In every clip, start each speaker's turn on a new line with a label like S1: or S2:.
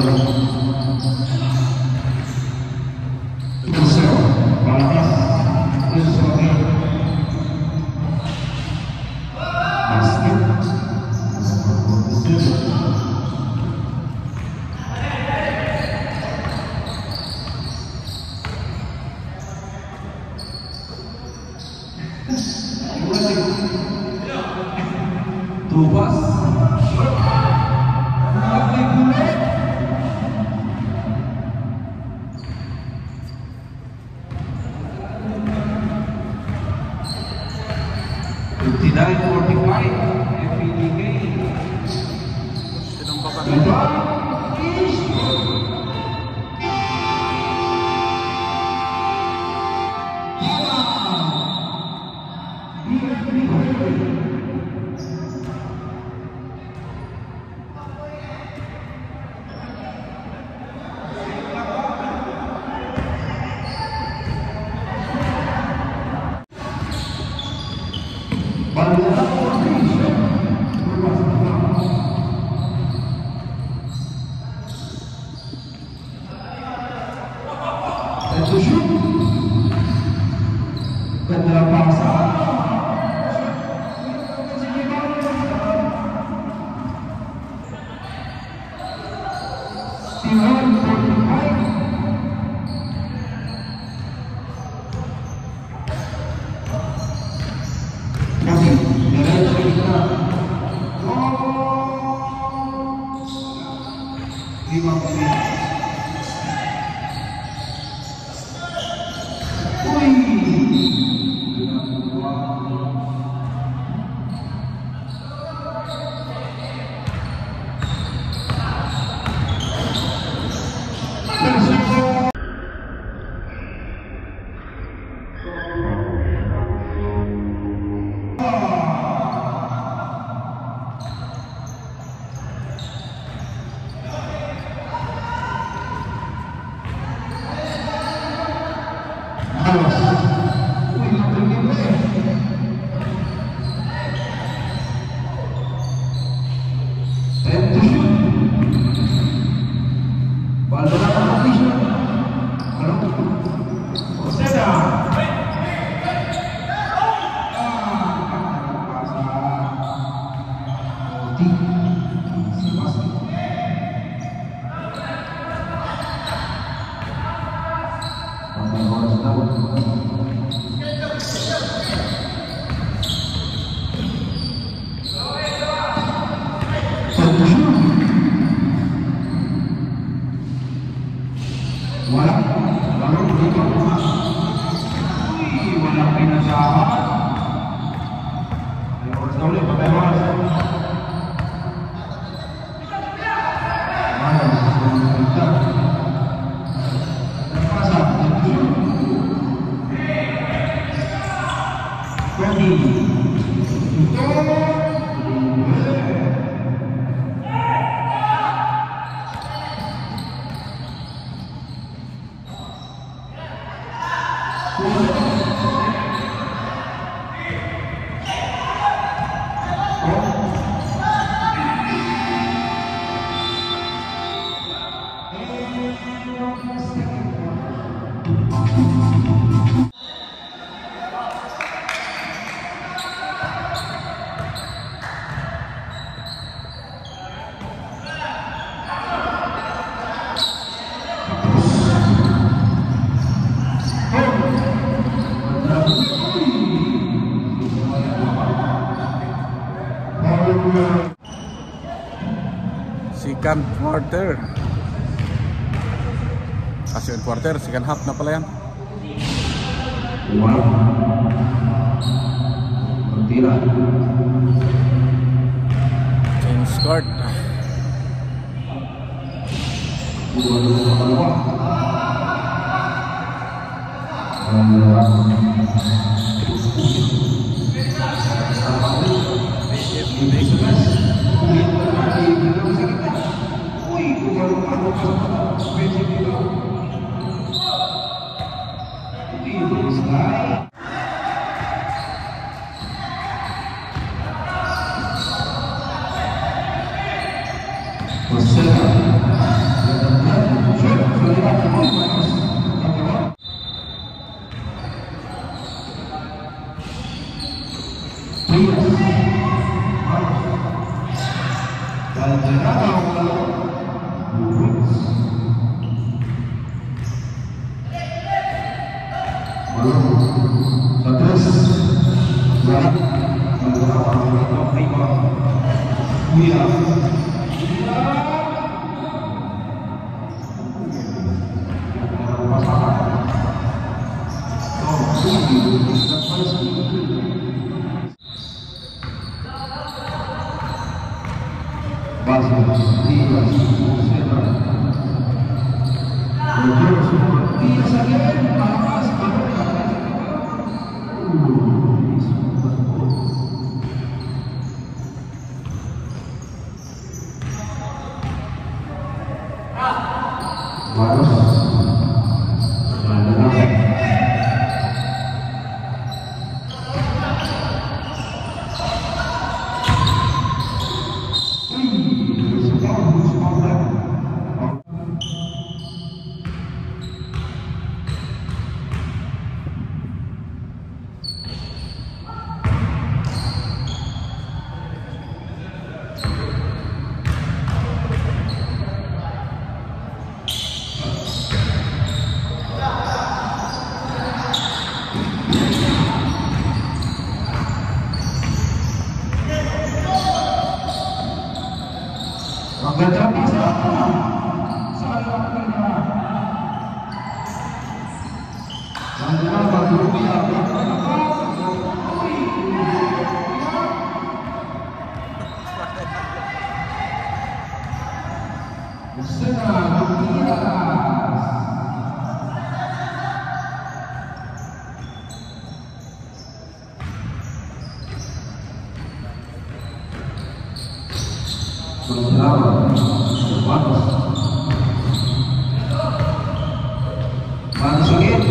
S1: Pablo. Entidade 45, FDK.
S2: Então,
S1: Thanks. tahun
S2: quarter. Kasi in quarter, second half na pala yan.
S1: Wow. Tira.
S2: James Court. Thank you.
S1: Thank you. Султава, Шурбанов. Мансурин,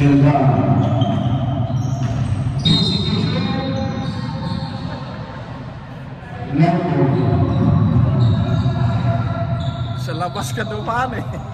S1: C'è la
S2: la basca domani.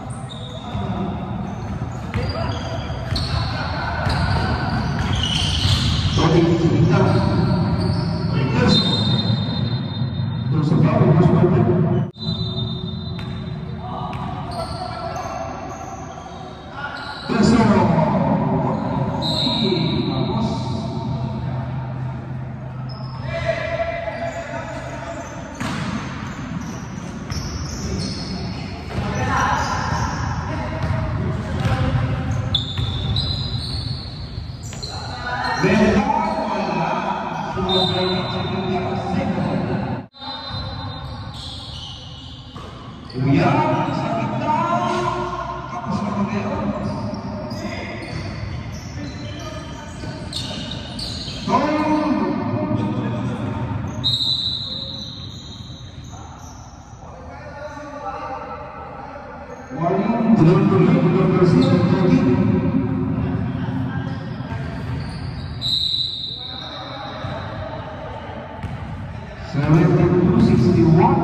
S1: So I to 261,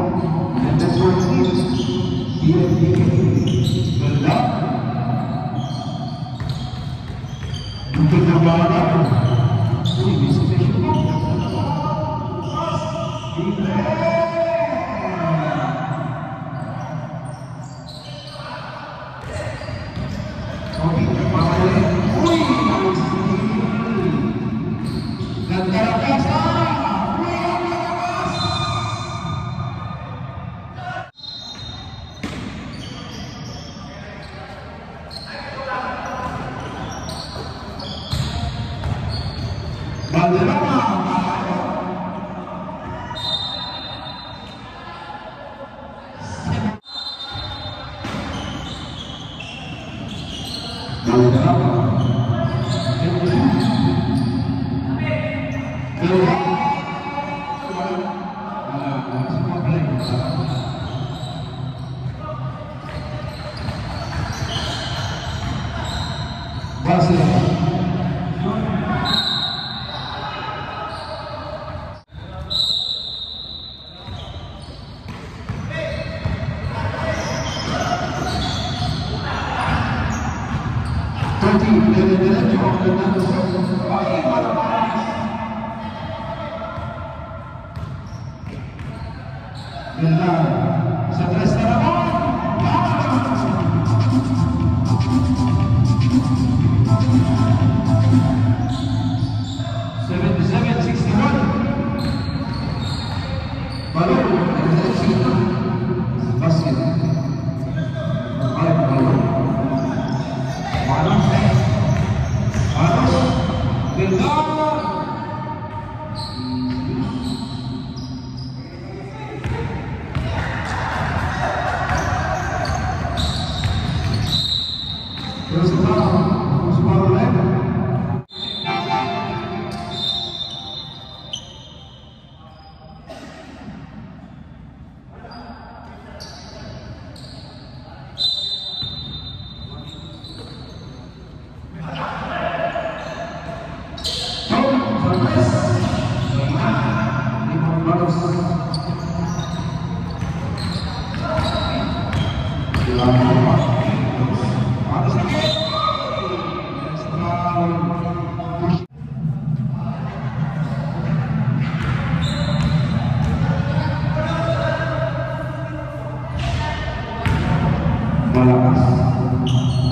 S1: and that's what it is. Here the love. Looking about it, we visitation. Be there. Valderrama. Toti, dere-dere, jawab dengan Benar. Deus não paz.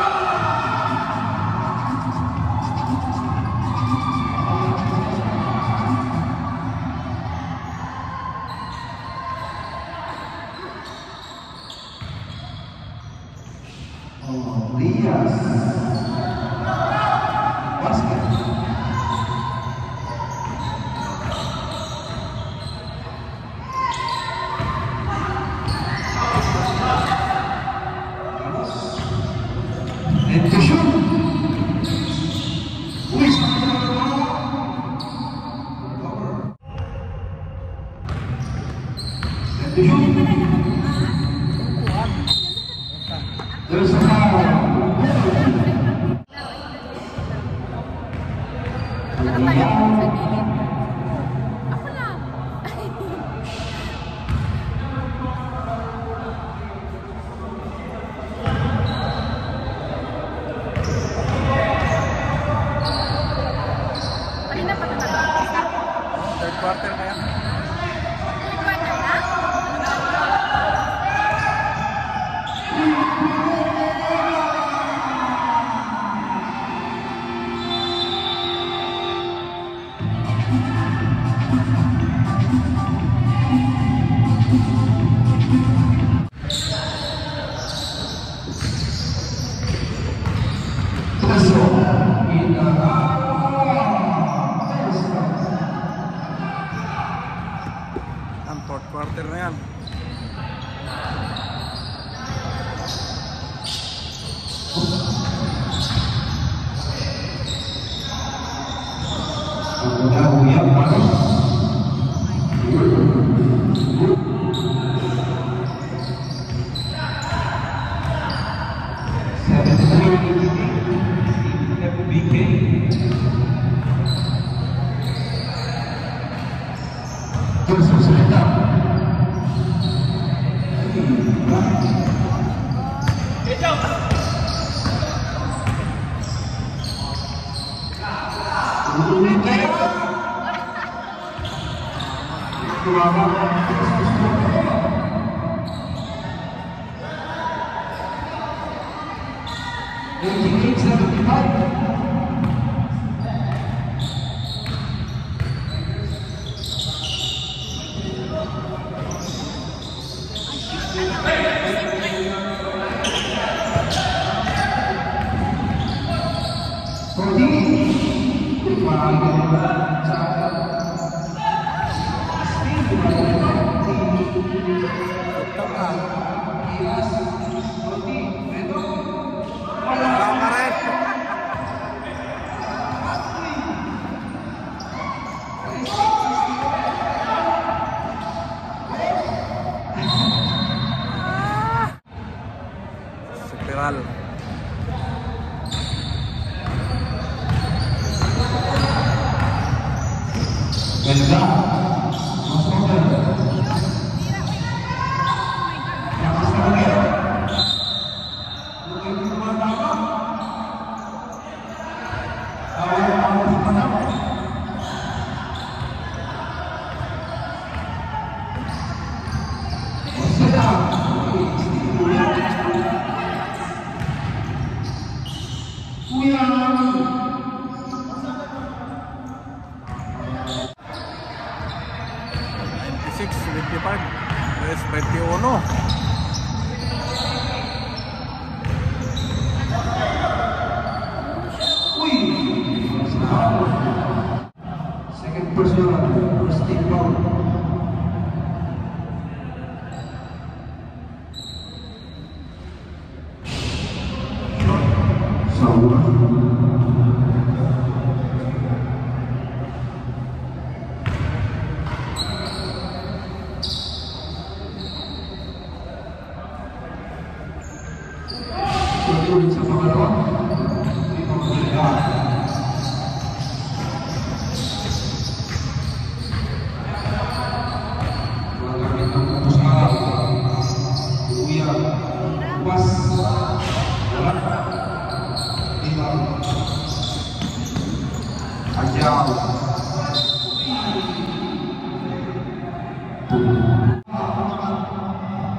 S1: Thank you.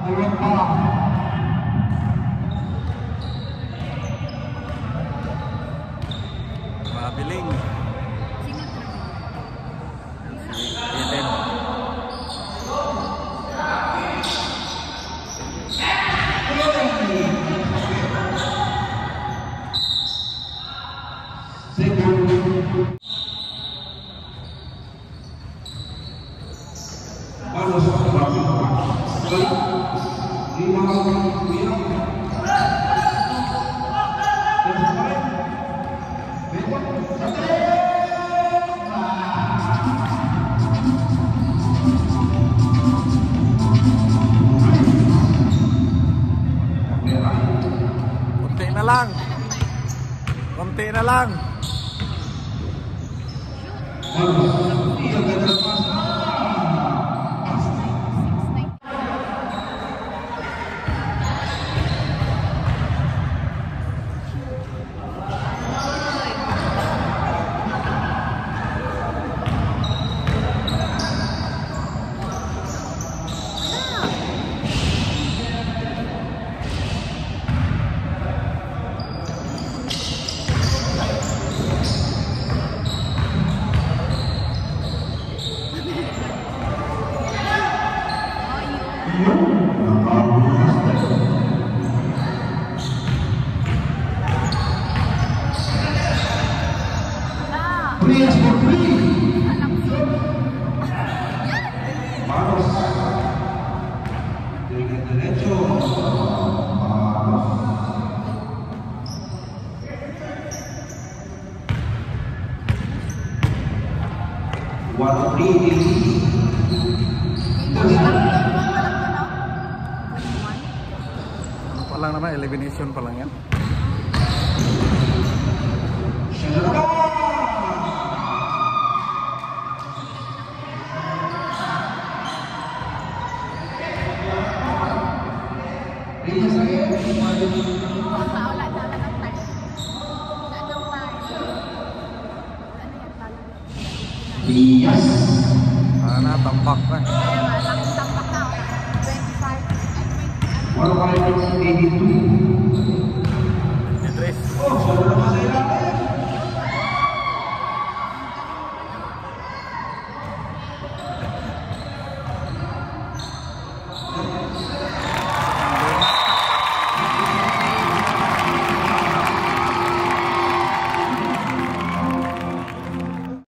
S1: ありが。
S2: na lang. Konti na lang.
S1: you
S2: yan, parang-
S1: Yes.
S2: Ano na, tampak na.